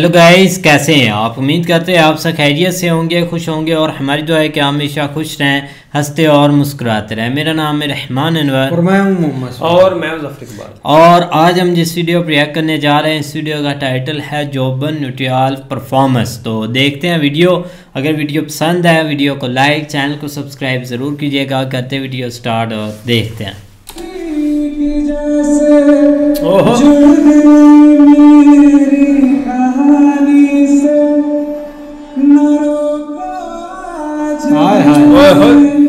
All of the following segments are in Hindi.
हेलो गाइस कैसे हैं आप? उम्मीद करते हैं आप सब खैरियत से होंगे खुश होंगे और हमारी दुआ है कि हमेशा खुश रहें हँसते और मुस्कुराते रहें। मेरा नाम है रहमान अनवर। और मैं हूँ मोहम्मद और मैं हूँ ज़फ़र इकबाल। और आज हम जिस वीडियो पर रिएक्ट करने जा रहे हैं इस वीडियो का टाइटल है जोबन न्यूट्रियाल परफॉर्मेंस तो देखते हैं वीडियो अगर वीडियो पसंद आए वीडियो को लाइक चैनल को सब्सक्राइब ज़रूर कीजिएगा। करते वीडियो स्टार्ट और देखते हैं। はい、はい、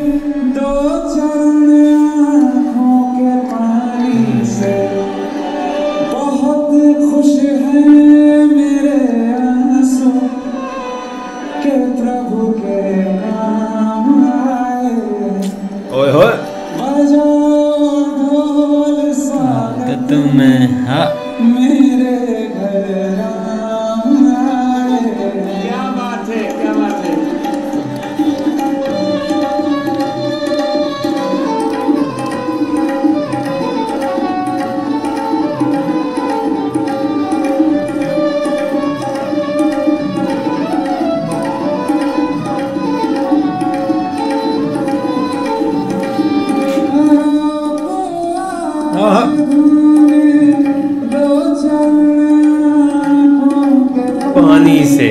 पानी से।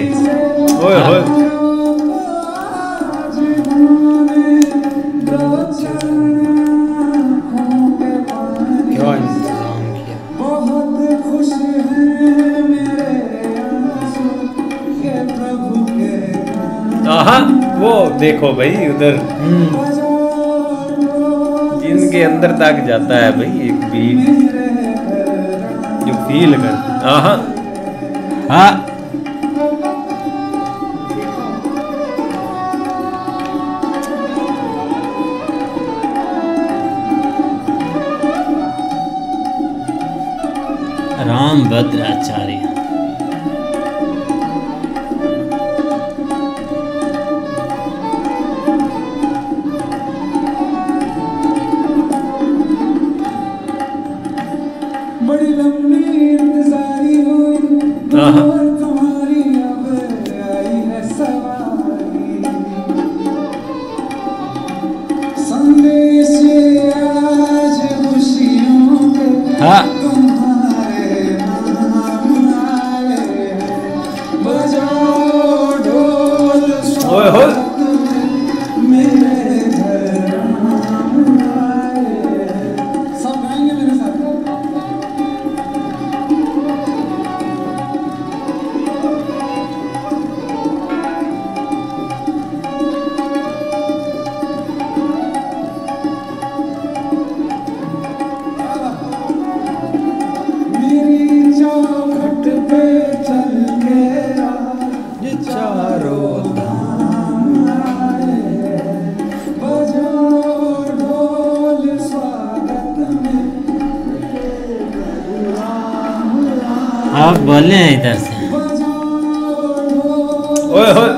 ओए होए क्या इंतज़ाम किया? बहुत खुश हैं मेरे आँसू के प्रभु के आहा वो देखो भाई उधर। जिनके अंदर तक जाता है भाई, एक बीट जो फील कर आहा हाँ। राम भद्राचार्य आप बोले हैं इधर से। ओए स्वागत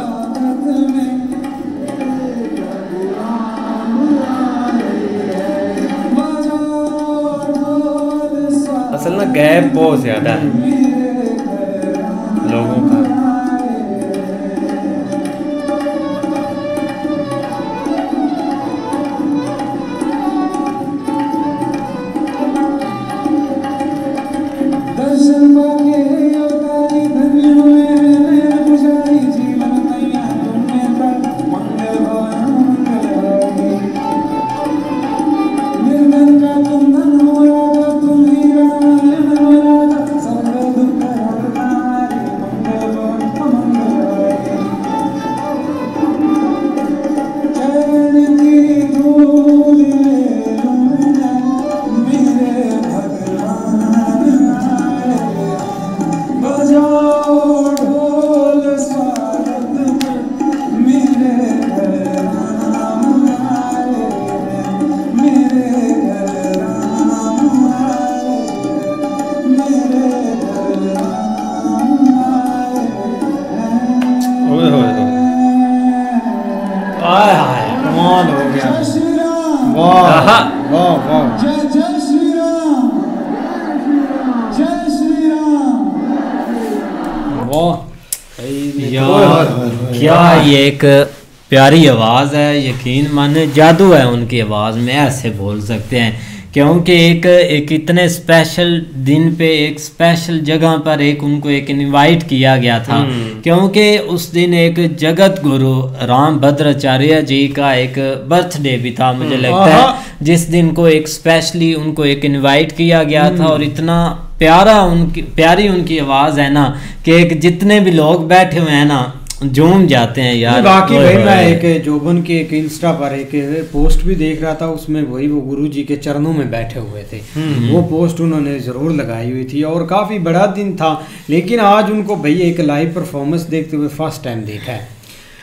असल ना गैप बहुत ज़्यादा है। लोगों का। वाह वाह जय जय श्री राम जय श्री राम वाह यार। क्या ये एक प्यारी आवाज़ है यकीन माने जादू है उनकी आवाज़ में ऐसे बोल सकते हैं क्योंकि एक एक इतने स्पेशल दिन पे एक स्पेशल जगह पर एक उनको एक इनवाइट किया गया था क्योंकि उस दिन एक जगत गुरु राम भद्राचार्य जी का एक बर्थडे भी था मुझे लगता है। जिस दिन को एक स्पेशली उनको एक इनवाइट किया गया था और इतना प्यारा उनकी प्यारी उनकी आवाज़ है ना कि एक जितने भी लोग बैठे हुए हैं ना झूम जाते हैं यार। बाकी भाई मैं एक जोबन के एक इंस्टा पर एक पोस्ट भी देख रहा था उसमें वही वो गुरु जी के चरणों में बैठे हुए थे। वो पोस्ट उन्होंने ज़रूर लगाई हुई थी और काफ़ी बड़ा दिन था लेकिन आज उनको भाई एक लाइव परफॉर्मेंस देखते हुए फ़र्स्ट टाइम देखा है।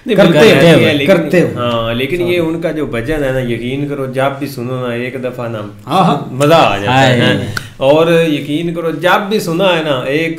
करते हैं, करते हुए। हाँ लेकिन ये उनका जो भजन है ना यकीन करो जब भी सुनो ना एक दफ़ा ना हाँ, हाँ। मज़ा आ जाता है। और यकीन करो जब भी सुना है ना एक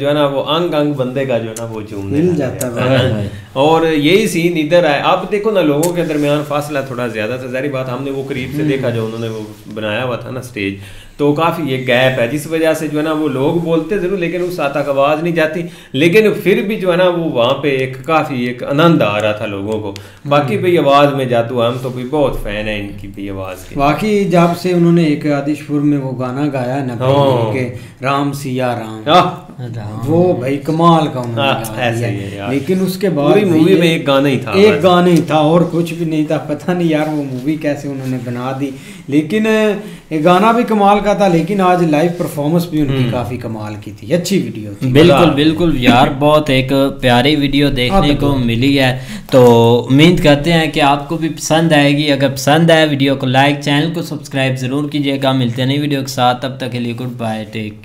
जो है ना वो अंग अंग बंदे का जो है ना वो लग जाता है, हैं। और यही सीन इधर है अब देखो ना लोगों के दरमियान फासला थोड़ा ज़्यादा था जारी बात हमने वो करीब से देखा जो उन्होंने वो बनाया हुआ था ना स्टेज तो काफ़ी ये गैप है जिस वजह से जो है ना वो लोग बोलते ज़रूर लेकिन उस तक आवाज़ नहीं जाती। लेकिन फिर भी जो है ना वो वहाँ पे एक काफ़ी एक आनंद आ रहा था लोगों को। बाकी भाई आवाज़ में जादू हम तो भी बहुत फ़ैन है इनकी भी आवाज़ की। बाकी जब से उन्होंने एक आदिशपुर में वो गाना गाया ना हाँ। के राम सिया राम। आह, वो भाई कमाल का उन्होंने हाँ, ऐसे ही है यार। लेकिन उसके बाद पूरी मूवी में एक गाना ही था एक गाना ही था और कुछ भी नहीं था। पता नहीं यार वो मूवी कैसे उन्होंने बना दी। लेकिन ये गाना भी कमाल का था लेकिन आज लाइव परफॉर्मेंस भी हम्म। उनकी काफ़ी कमाल की थी। अच्छी वीडियो थी। बिल्कुल बिल्कुल यार बहुत एक प्यारी वीडियो देखने हाँ, को मिली है। तो उम्मीद करते हैं कि आपको भी पसंद आएगी। अगर पसंद आए वीडियो को लाइक चैनल को सब्सक्राइब ज़रूर कीजिएगा। मिलते हैं नई वीडियो के साथ। तब तक के लिए गुड बाय टेक